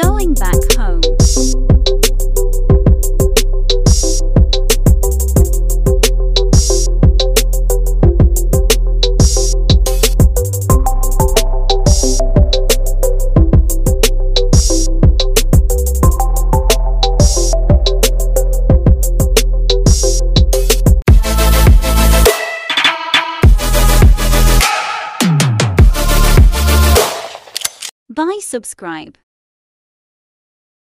Going back home. Bye subscribe.